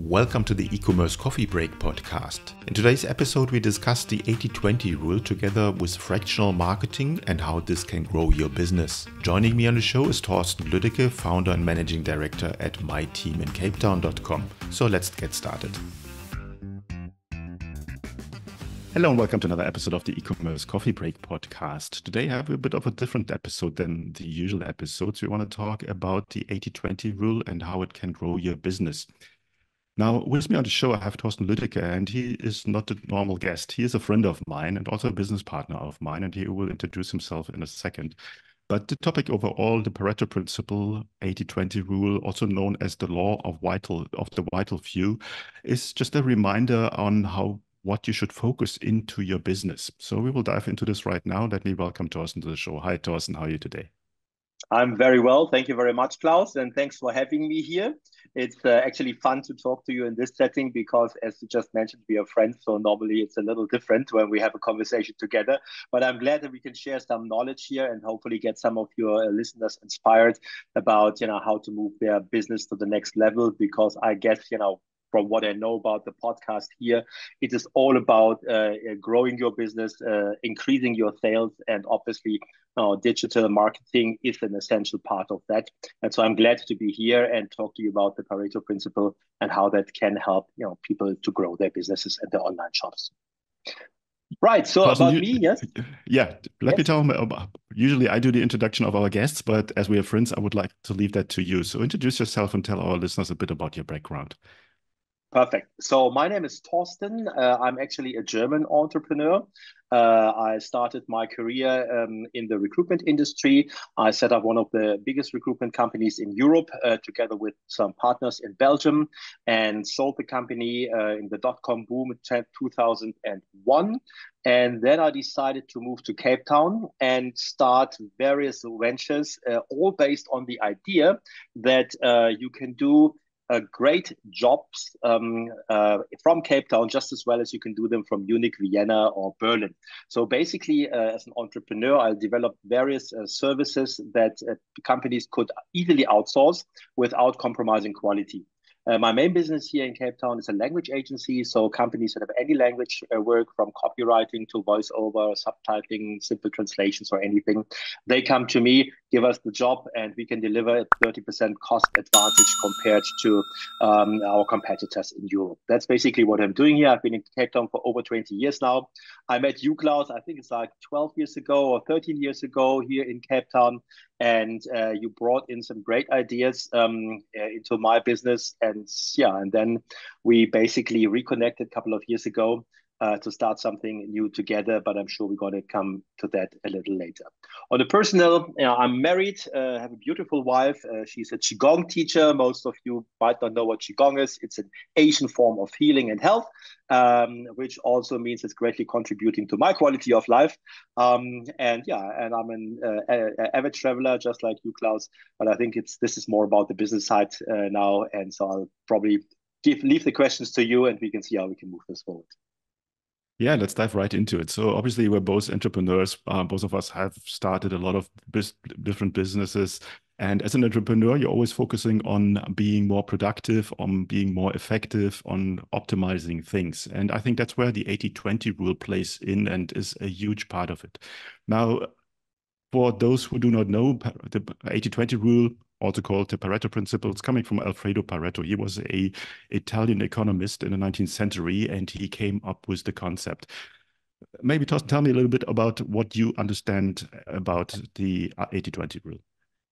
Welcome to the e-commerce coffee break podcast. In today's episode, we discuss the 80-20 rule together with fractional marketing and how this can grow your business. Joining me on the show is Torsten Lueddecke, founder and managing director at myteamincapetown.com. So let's get started. Hello and welcome to another episode of the e-commerce coffee break podcast. Today I have a bit of a different episode than the usual episodes. We want to talk about the 80-20 rule and how it can grow your business. Now, with me on the show, I have Torsten Lueddecke, and he is not a normal guest. He is a friend of mine and also a business partner of mine, and he will introduce himself in a second. But the topic overall, the Pareto principle, 80-20 rule, also known as the law of vital of the vital few, is just a reminder on how what you should focus into your business. So we will dive into this right now. Let me welcome Torsten to the show. Hi, Torsten. How are you today? I'm very well. Thank you very much, Claus, and thanks for having me here. It's uh, actually fun to talk to you in this setting because, as you just mentioned, we are friends. So normally it's a little different when we have a conversation together. But I'm glad that we can share some knowledge here and hopefully get some of your uh, listeners inspired about, you know, how to move their business to the next level. Because I guess, you know, from what I know about the podcast here, it is all about uh, growing your business, uh, increasing your sales, and obviously, uh, digital marketing is an essential part of that. And so, I'm glad to be here and talk to you about the Pareto principle and how that can help you know people to grow their businesses and their online shops. Right. So about you, me, yes. Yeah. Let yes. me tell them. Usually, I do the introduction of our guests, but as we are friends, I would like to leave that to you. So introduce yourself and tell our listeners a bit about your background. Perfect. So my name is Torsten. Uh, I'm actually a German entrepreneur. Uh, I started my career um, in the recruitment industry. I set up one of the biggest recruitment companies in Europe uh, together with some partners in Belgium and sold the company uh, in the dot com boom in 2001. And then I decided to move to Cape Town and start various ventures, uh, all based on the idea that uh, you can do uh, great jobs um, uh, from Cape Town just as well as you can do them from Munich, Vienna, or Berlin. So basically, uh, as an entrepreneur, I developed various uh, services that uh, companies could easily outsource without compromising quality. Uh, my main business here in Cape Town is a language agency. So companies that have any language uh, work from copywriting to voiceover, subtitling, simple translations, or anything, they come to me, give us the job, and we can deliver a 30% cost advantage compared to um, our competitors in Europe. That's basically what I'm doing here. I've been in Cape Town for over 20 years now. I met you, Claus, I think it's like 12 years ago or 13 years ago here in Cape Town and uh, you brought in some great ideas um, uh, into my business and yeah and then we basically reconnected a couple of years ago uh, to start something new together, but I'm sure we're going to come to that a little later. On the personal, you know, I'm married, uh, have a beautiful wife. Uh, she's a Qigong teacher. Most of you might not know what Qigong is. It's an Asian form of healing and health, um, which also means it's greatly contributing to my quality of life. Um, and yeah, and I'm an uh, avid traveler, just like you, Claus. But I think it's this is more about the business side uh, now, and so I'll probably give leave the questions to you, and we can see how we can move this forward. Yeah, let's dive right into it. So obviously, we're both entrepreneurs. Uh, both of us have started a lot of bis- different businesses. And as an entrepreneur, you're always focusing on being more productive, on being more effective, on optimizing things. And I think that's where the 80 20 rule plays in and is a huge part of it. Now, for those who do not know, the 80 20 rule also called the Pareto principles, coming from Alfredo Pareto. He was a Italian economist in the 19th century, and he came up with the concept. Maybe tell me a little bit about what you understand about the uh, 80-20 rule.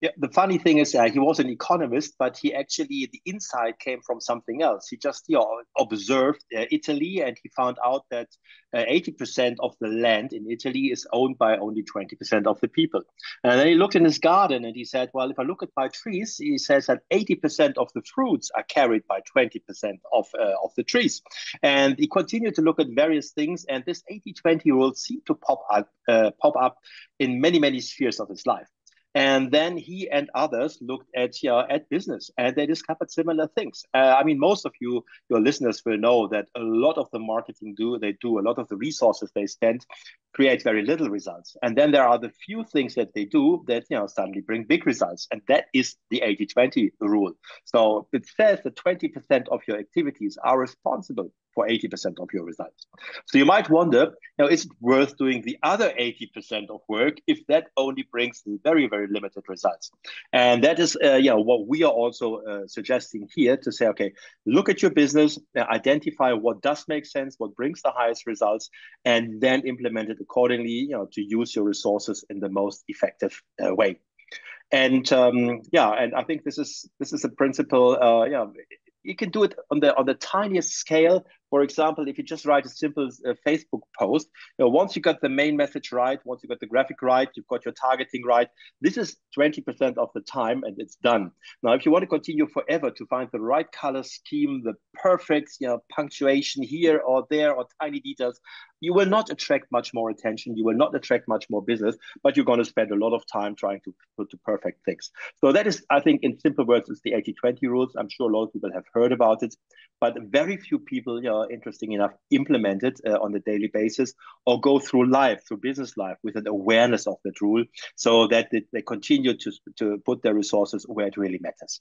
Yeah, the funny thing is, uh, he was an economist, but he actually the insight came from something else. He just you know, observed uh, Italy, and he found out that uh, eighty percent of the land in Italy is owned by only twenty percent of the people. And then he looked in his garden, and he said, "Well, if I look at my trees, he says that eighty percent of the fruits are carried by twenty percent of uh, of the trees." And he continued to look at various things, and this 80-20 rule seemed to pop up uh, pop up in many many spheres of his life. And then he and others looked at uh, at business, and they discovered similar things. Uh, I mean, most of you, your listeners, will know that a lot of the marketing do they do a lot of the resources they spend create very little results. And then there are the few things that they do that you know suddenly bring big results. And that is the 80-20 rule. So it says that 20% of your activities are responsible for 80% of your results. So you might wonder, now, is it worth doing the other 80% of work if that only brings very, very limited results? And that is, uh, you know, what we are also uh, suggesting here to say, okay, look at your business, uh, identify what does make sense, what brings the highest results, and then implement it accordingly, you know, to use your resources in the most effective uh, way and um, yeah, and I think this is this is a principle. Uh, yeah, you can do it on the on the tiniest scale for example, if you just write a simple uh, Facebook post, you know, once you got the main message right, once you got the graphic right, you've got your targeting right, this is 20% of the time and it's done. Now, if you want to continue forever to find the right color scheme, the perfect you know, punctuation here or there or tiny details, you will not attract much more attention. You will not attract much more business, but you're going to spend a lot of time trying to put to perfect things. So that is, I think, in simple words, it's the 80-20 rules. I'm sure a lot of people have heard about it, but very few people, you know, interesting enough, implement it uh, on a daily basis or go through life, through business life with an awareness of that rule so that they continue to, to put their resources where it really matters.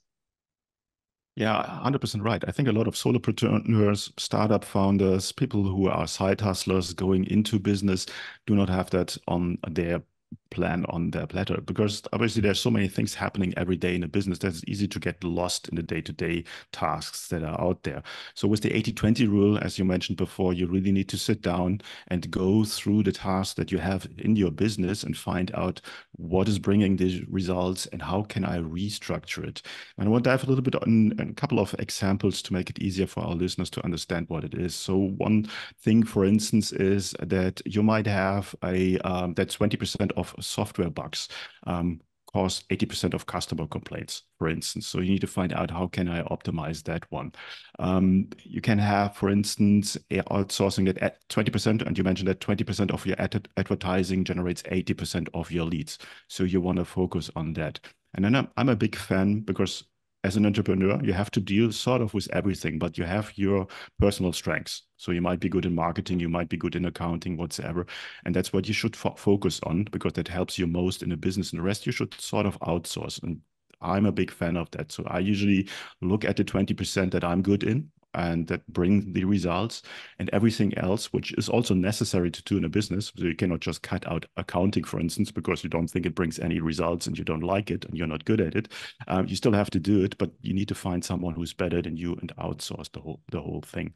Yeah, 100% right. I think a lot of solopreneurs, startup founders, people who are side hustlers going into business do not have that on their plan on their platter because obviously there's so many things happening every day in a business that it's easy to get lost in the day-to-day tasks that are out there. So with the 80-20 rule as you mentioned before you really need to sit down and go through the tasks that you have in your business and find out what is bringing the results and how can i restructure it. And i want to dive a little bit on a couple of examples to make it easier for our listeners to understand what it is. So one thing for instance is that you might have a um, that 20% of software bugs um, cause 80% of customer complaints, for instance. So you need to find out how can I optimize that one. Um, you can have, for instance, outsourcing that at 20%, and you mentioned that 20% of your ad advertising generates 80% of your leads. So you want to focus on that. And I'm a big fan because as an entrepreneur, you have to deal sort of with everything, but you have your personal strengths. So you might be good in marketing, you might be good in accounting, whatsoever. And that's what you should fo focus on because that helps you most in a business. And the rest you should sort of outsource. And I'm a big fan of that. So I usually look at the 20% that I'm good in and that bring the results and everything else, which is also necessary to do in a business. So you cannot just cut out accounting, for instance, because you don't think it brings any results and you don't like it and you're not good at it. Um, you still have to do it, but you need to find someone who's better than you and outsource the whole the whole thing.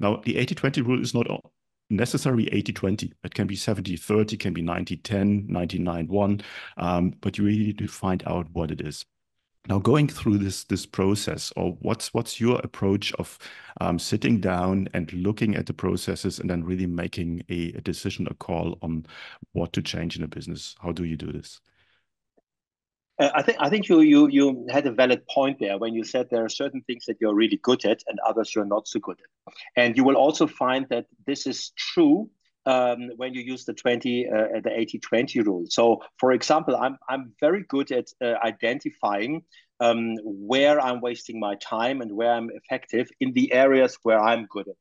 Now, the 80-20 rule is not necessarily 80-20. It can be 70-30, can be 90-10, 99-1, um, but you really need to find out what it is. Now, going through this this process, or what's what's your approach of um, sitting down and looking at the processes and then really making a, a decision, a call on what to change in a business? How do you do this? Uh, I think I think you you you had a valid point there when you said there are certain things that you're really good at and others you're not so good at, and you will also find that this is true um, when you use the 20 uh, the 80 20 rule. So for example i'm i'm very good at uh, identifying um, where i'm wasting my time and where i'm effective in the areas where i'm good at.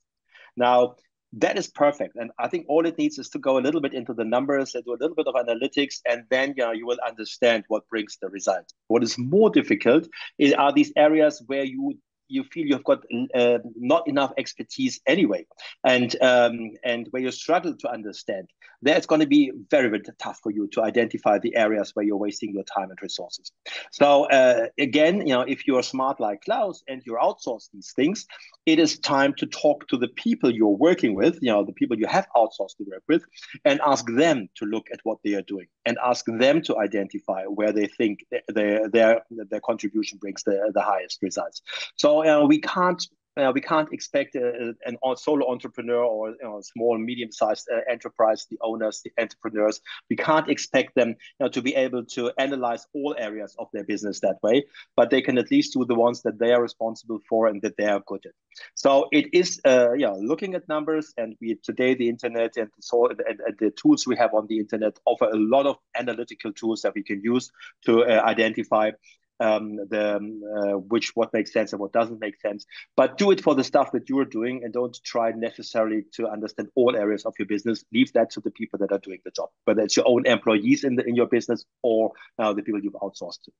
Now that is perfect and i think all it needs is to go a little bit into the numbers and do a little bit of analytics and then you know you will understand what brings the result. What is more difficult is, are these areas where you you feel you've got uh, not enough expertise anyway, and um, and where you struggle to understand, there it's going to be very very tough for you to identify the areas where you're wasting your time and resources. So uh, again, you know, if you're smart like Claus and you outsource these things, it is time to talk to the people you're working with, you know, the people you have outsourced to work with, and ask them to look at what they are doing and ask them to identify where they think their their their contribution brings the, the highest results. So uh, we can't uh, we can't expect a, an solo entrepreneur or you know, small, medium-sized uh, enterprise, the owners, the entrepreneurs. We can't expect them you know, to be able to analyze all areas of their business that way, but they can at least do the ones that they are responsible for and that they are good at. So it is, uh, yeah, looking at numbers, and we today the internet and so and, and, the tools we have on the internet offer a lot of analytical tools that we can use to uh, identify um, the um, uh, which what makes sense and what doesn't make sense. But do it for the stuff that you are doing, and don't try necessarily to understand all areas of your business. Leave that to the people that are doing the job, whether it's your own employees in the in your business or uh, the people you've outsourced to.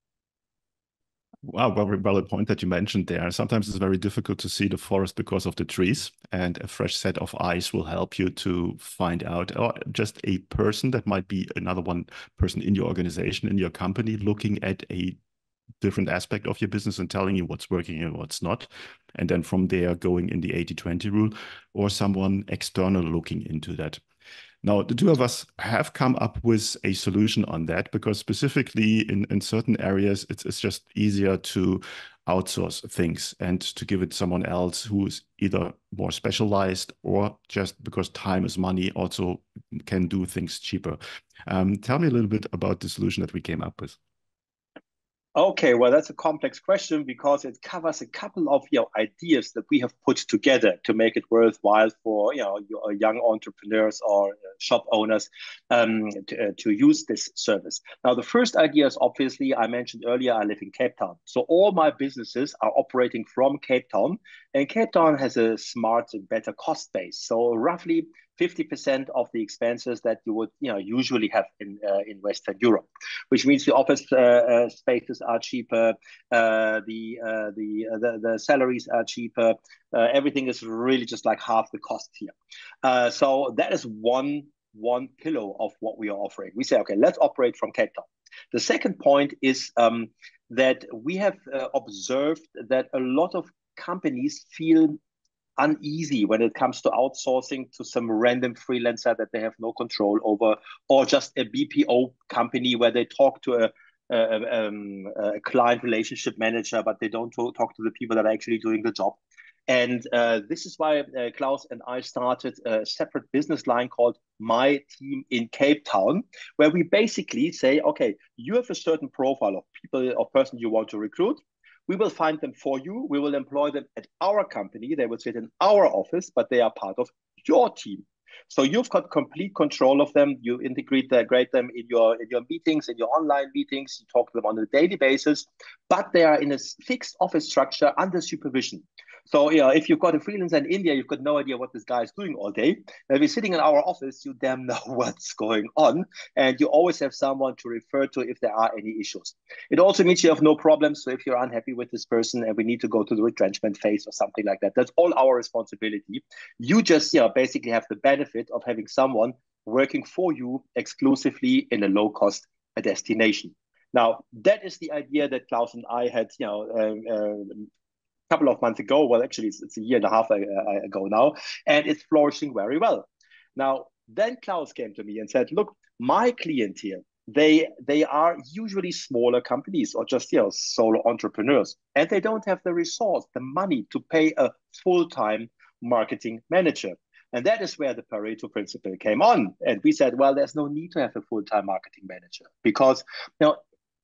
Wow, very valid point that you mentioned there. Sometimes it's very difficult to see the forest because of the trees, and a fresh set of eyes will help you to find out, or just a person that might be another one person in your organization, in your company, looking at a different aspect of your business and telling you what's working and what's not. And then from there, going in the 80 20 rule, or someone external looking into that. Now, the two of us have come up with a solution on that because specifically in, in certain areas, it's, it's just easier to outsource things and to give it someone else who is either more specialized or just because time is money also can do things cheaper. Um, tell me a little bit about the solution that we came up with. Okay, well, that's a complex question because it covers a couple of you know, ideas that we have put together to make it worthwhile for you know your young entrepreneurs or uh, shop owners um, to, uh, to use this service. Now, the first idea is obviously I mentioned earlier I live in Cape Town, so all my businesses are operating from Cape Town, and Cape Town has a smart and better cost base. So roughly 50% of the expenses that you would you know usually have in uh, in Western Europe, which means the office uh, uh, spaces are cheaper, uh, the, uh, the, uh, the the salaries are cheaper, everything is really just like half the cost here. so that is one one pillar of what we are offering. We say, okay, let's operate from Cape Town. The second point is um, that we have observed that a lot of companies feel uneasy when it comes to outsourcing to some random freelancer that they have no control over, or just a BPO company where they talk to a, a, um, a client relationship manager, but they don't talk to the people that are actually doing the job. And uh, this is why uh, Claus and I started a separate business line called My Team in Cape Town, where we basically say, okay, you have a certain profile of people or person you want to recruit. We will find them for you. We will employ them at our company. They will sit in our office, but they are part of your team. So you've got complete control of them. You integrate uh, them, them in your in your meetings, in your online meetings. You talk to them on a daily basis, but they are in a fixed office structure under supervision. So yeah, if you've got a freelancer in India, you've got no idea what this guy is doing all day. If you're sitting in our office, you damn know what's going on, and you always have someone to refer to if there are any issues. It also means you have no problems. So if you're unhappy with this person and we need to go to the retrenchment phase or something like that, that's all our responsibility. You just yeah basically have the benefit of having someone working for you exclusively in a low cost destination. Now, that is the idea that Claus and I had, you know, uh, couple of months ago. Well, actually, it's, it's a year and a half uh, uh, ago now, and it's flourishing very well. Now, then Claus came to me and said, "Look, my client here, they they are usually smaller companies or just you know solo entrepreneurs, and they don't have the resource, the money to pay a full time marketing manager." And that is where the Pareto principle came on. And we said, well, there's no need to have a full time marketing manager because you know,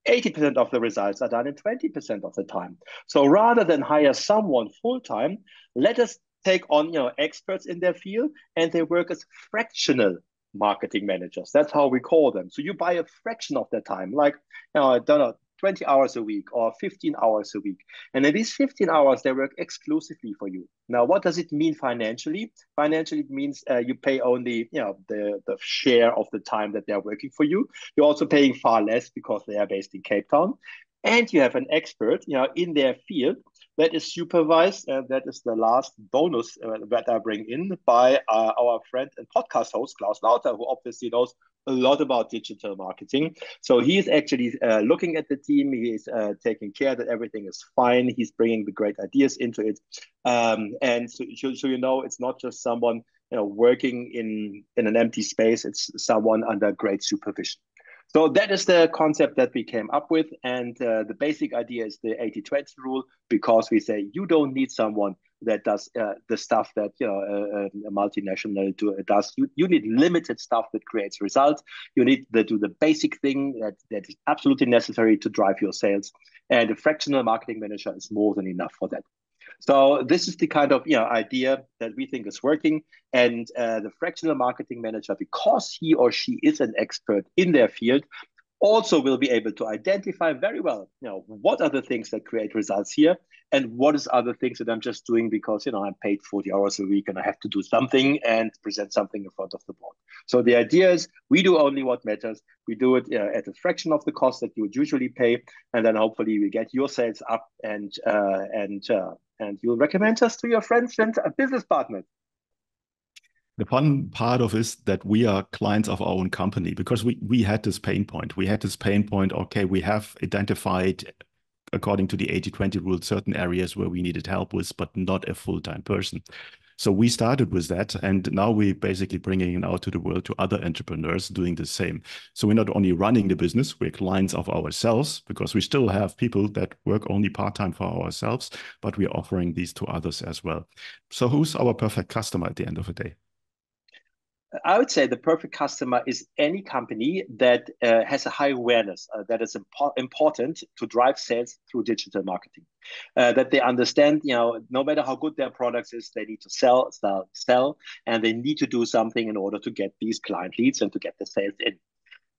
80% of the results are done in 20% of the time. So rather than hire someone full time, let us take on you know experts in their field and they work as fractional marketing managers. That's how we call them. So you buy a fraction of their time, like you know, I don't know, 20 hours a week or 15 hours a week. And in these 15 hours, they work exclusively for you. Now, what does it mean financially? Financially, it means uh, you pay only, you know, the, the share of the time that they're working for you. You're also paying far less because they are based in Cape Town. And you have an expert, you know, in their field that is supervised. Uh, that is the last bonus uh, that I bring in by uh, our friend and podcast host, Claus Lauter, who obviously knows a lot about digital marketing. So he's actually uh, looking at the team. He's uh, taking care that everything is fine. He's bringing the great ideas into it. Um, and so, so, you know, it's not just someone you know working in in an empty space. It's someone under great supervision. So that is the concept that we came up with. And uh, the basic idea is the 80-20 rule, because we say you don't need someone that does uh, the stuff that you know a, a multinational do, does. You, you need limited stuff that creates results. You need to do the basic thing that, that is absolutely necessary to drive your sales. And a fractional marketing manager is more than enough for that. So this is the kind of you know idea that we think is working, and uh, the fractional marketing manager, because he or she is an expert in their field, also will be able to identify very well, you know, what are the things that create results here and what is other things that I'm just doing because, you know, I'm paid 40 hours a week and I have to do something and present something in front of the board. So the idea is we do only what matters. We do it uh, at a fraction of the cost that you would usually pay. And then hopefully we get your sales up and, uh, and, uh, and you'll recommend us to your friends and business partners the fun part of is that we are clients of our own company because we we had this pain point we had this pain point okay we have identified according to the 80-20 rule certain areas where we needed help with but not a full-time person. So we started with that and now we're basically bringing it out to the world to other entrepreneurs doing the same. So we're not only running the business we're clients of ourselves because we still have people that work only part-time for ourselves but we're offering these to others as well. So who's our perfect customer at the end of the day I would say the perfect customer is any company that uh, has a high awareness uh, that is impo- important to drive sales through digital marketing. Uh, that they understand, you know, no matter how good their products is, they need to sell, sell, sell, and they need to do something in order to get these client leads and to get the sales in.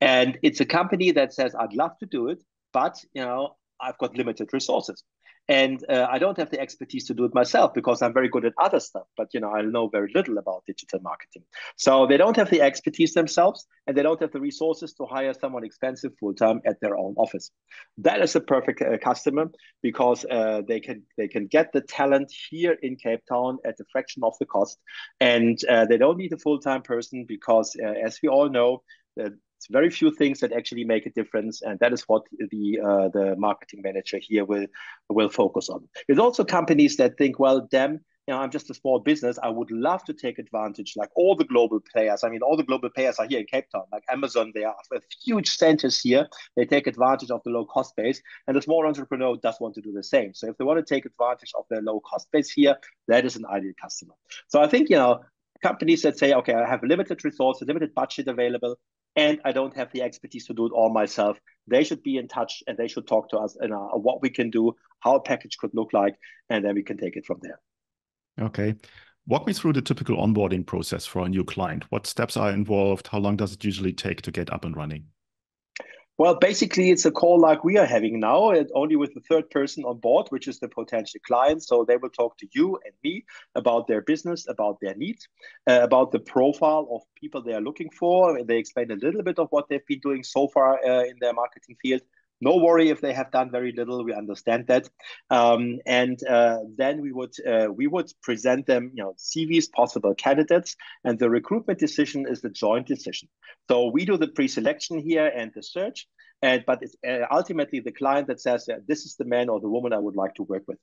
And it's a company that says, "I'd love to do it, but you know, I've got limited resources." And uh, i don't have the expertise to do it myself because i'm very good at other stuff but you know i know very little about digital marketing. So they don't have the expertise themselves and they don't have the resources to hire someone expensive full-time at their own office. That is a perfect uh, customer because uh, they can they can get the talent here in cape town at a fraction of the cost. And uh, they don't need a full-time person because uh, as we all know it's very few things that actually make a difference, and that is what the uh, the marketing manager here will will focus on. There's also companies that think, well, damn, you know, I'm just a small business. I would love to take advantage, like all the global players. I mean, all the global players are here in Cape Town, like Amazon. They are huge centers here. They take advantage of the low cost base, and the small entrepreneur does want to do the same. So if they want to take advantage of their low cost base here, that is an ideal customer. So I think you know companies that say, okay, I have limited resources, limited budget available and I don't have the expertise to do it all myself. They should be in touch and they should talk to us and uh, what we can do, how a package could look like, and then we can take it from there. Okay. Walk me through the typical onboarding process for a new client. What steps are involved? How long does it usually take to get up and running? Well, basically, it's a call like we are having now, and only with the third person on board, which is the potential client. So they will talk to you and me about their business, about their needs, uh, about the profile of people they are looking for. They explain a little bit of what they've been doing so far uh, in their marketing field, no worry if they have done very little. We understand that, um, and uh, then we would uh, we would present them, you know, CVs, possible candidates, and the recruitment decision is the joint decision. So we do the pre-selection here and the search, and but it's uh, ultimately the client that says, yeah, "This is the man or the woman I would like to work with."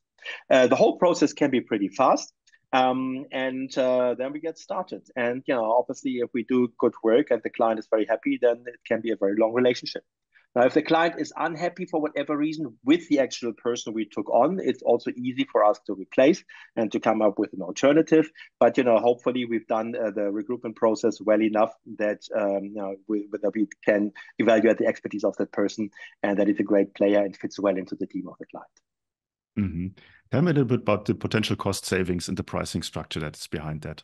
Uh, the whole process can be pretty fast. Um, and uh, then we get started. And you know, obviously, if we do good work and the client is very happy, then it can be a very long relationship. Now, if the client is unhappy for whatever reason with the actual person we took on, it's also easy for us to replace and to come up with an alternative. But you know, hopefully, we've done uh, the recruitment process well enough that um, you know we, that we can evaluate the expertise of that person and that it's a great player and fits well into the team of the client. Mm-hmm. Tell me a little bit about the potential cost savings and the pricing structure that's behind that.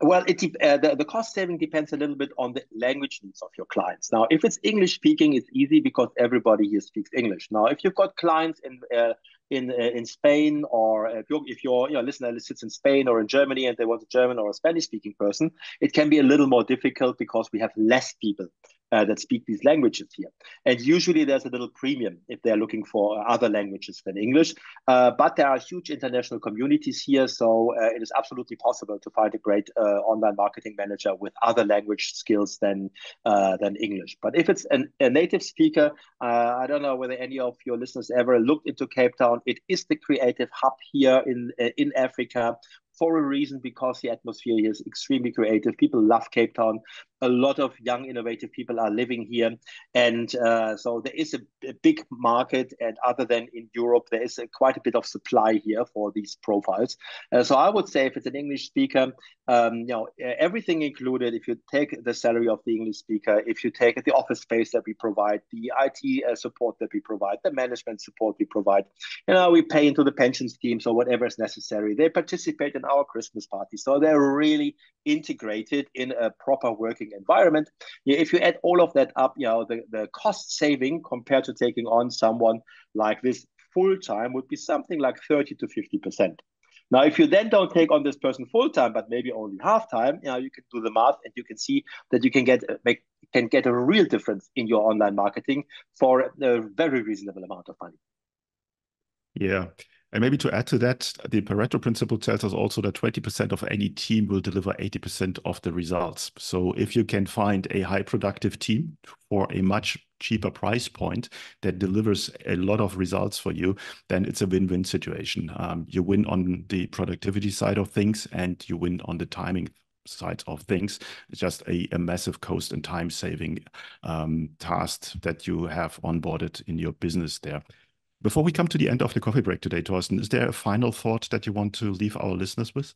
Well, it uh, the, the cost saving depends a little bit on the language needs of your clients. Now, if it's English speaking, it's easy because everybody here speaks English. Now, if you've got clients in uh, in uh, in Spain, or if you're if your you know, listener sits in Spain or in Germany and they want a German or a Spanish speaking person, it can be a little more difficult because we have less people uh, that speak these languages here. And usually there's a little premium if they're looking for other languages than English. Uh, but there are huge international communities here, so uh, it is absolutely possible to find a great uh, online marketing manager with other language skills than uh, than English. But if it's an, a native speaker, uh, I don't know whether any of your listeners ever looked into Cape Town. It is the creative hub here in in Africa for a reason because the atmosphere here is extremely creative. People love Cape Town. A lot of young innovative people are living here. And uh, so there is a, a, big market. And other than in europe there is a, quite a bit of supply here for these profiles. Uh, so i would say if it's an english speaker um, you know everything included if you take the salary of the english speaker if you take the office space that we provide the it uh, support that we provide the management support we provide you know we pay into the pension scheme so whatever is necessary. They participate in our Christmas party. So they're really integrated in a proper working environment. Yeah, if you add all of that up, you know, the, the cost saving compared to taking on someone like this full time would be something like 30 to 50%. Now, if you then don't take on this person full time, but maybe only half time, you know, you can do the math and you can see that you can get uh, make can get a real difference in your online marketing for a very reasonable amount of money. Yeah. And maybe to add to that, the Pareto principle tells us also that 20% of any team will deliver 80% of the results. So if you can find a high productive team for a much cheaper price point that delivers a lot of results for you, then it's a win-win situation. Um, you win on the productivity side of things and you win on the timing side of things. It's just a, a massive cost and time saving um, task that you have onboarded in your business there. Before we come to the end of the coffee break today, Torsten, is there a final thought that you want to leave our listeners with?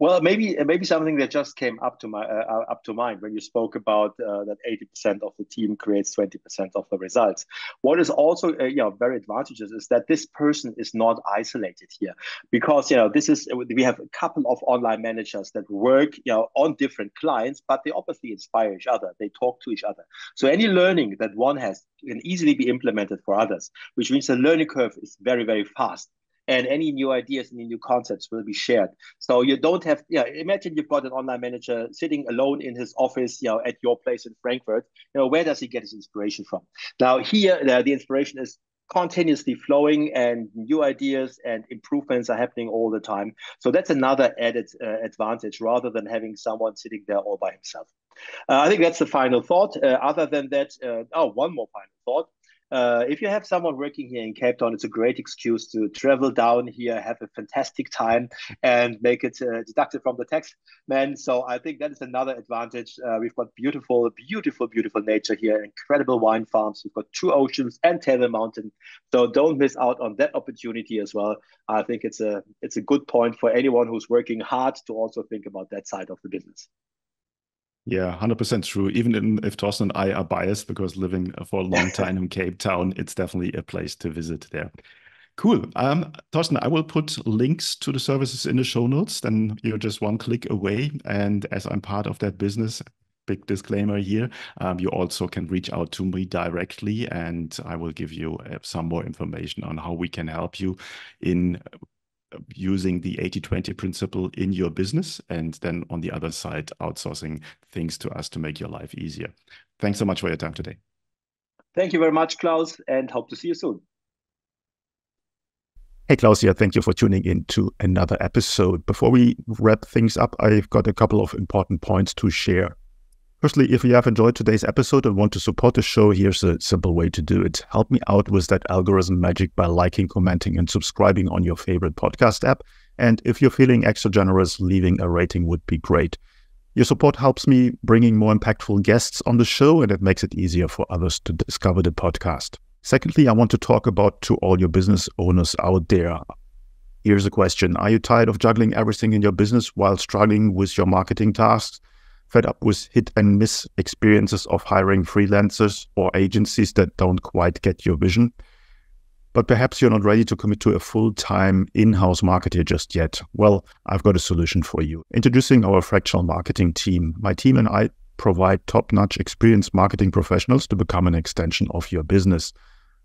Well, maybe maybe something that just came up to my uh, uh up to mind when you spoke about uh, that eighty percent of the team creates twenty percent of the results. What is also uh, you know very advantageous is that this person is not isolated here, because you know this is we have a couple of online managers that work you know on different clients, but they obviously inspire each other. They talk to each other. So any learning that one has can easily be implemented for others, which means the learning curve is very very fast and any new ideas, any new concepts will be shared. So you don't have, yeah, imagine you've got an online manager sitting alone in his office, you know, at your place in Frankfurt. You know, where does he get his inspiration from? Now here, uh, the inspiration is continuously flowing and new ideas and improvements are happening all the time. So that's another added uh, advantage rather than having someone sitting there all by himself. Uh, I think that's the final thought. Uh, other than that, uh, oh, one more final thought. Uh, if you have someone working here in Cape Town, it's a great excuse to travel down here, have a fantastic time, and make it uh, deducted from the tax man. So I think that is another advantage. Uh, we've got beautiful, beautiful, beautiful nature here, incredible wine farms. We've got two oceans and Table Mountain. So don't miss out on that opportunity as well. I think it's a it's a good point for anyone who's working hard to also think about that side of the business. Yeah, 100% true. Even in, if Torsten and I are biased because living for a long time in Cape Town, it's definitely a place to visit there. Cool. Um, Torsten, I will put links to the services in the show notes. Then you're just one click away. And as I'm part of that business, big disclaimer here, um, you also can reach out to me directly and I will give you uh, some more information on how we can help you in using the 80-20 principle in your business and then on the other side outsourcing things to us to make your life easier thanks so much for your time today thank you very much claus and hope to see you soon Hey, Claus here. Thank you for tuning in to another episode. Before we wrap things up, I've got a couple of important points to share. Firstly, if you have enjoyed today's episode and want to support the show, here's a simple way to do it. Help me out with that algorithm magic by liking, commenting, and subscribing on your favorite podcast app. And if you're feeling extra generous, leaving a rating would be great. Your support helps me bringing more impactful guests on the show, and it makes it easier for others to discover the podcast. Secondly, I want to talk about to all your business owners out there. Here's a question Are you tired of juggling everything in your business while struggling with your marketing tasks? Fed up with hit and miss experiences of hiring freelancers or agencies that don't quite get your vision. But perhaps you're not ready to commit to a full time in house marketer just yet. Well, I've got a solution for you. Introducing our fractional marketing team. My team and I provide top notch experienced marketing professionals to become an extension of your business.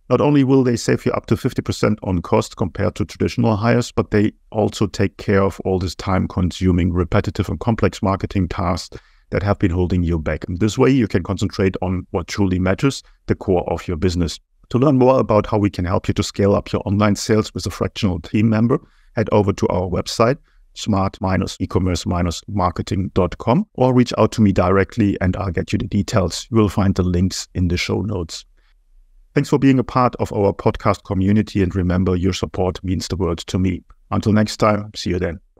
Not only will they save you up to 50% on cost compared to traditional hires, but they also take care of all this time consuming, repetitive, and complex marketing tasks that have been holding you back. And this way, you can concentrate on what truly matters, the core of your business. To learn more about how we can help you to scale up your online sales with a fractional team member, head over to our website, smart-ecommerce-marketing.com, or reach out to me directly and I'll get you the details. You will find the links in the show notes. Thanks for being a part of our podcast community and remember your support means the world to me. Until next time, see you then.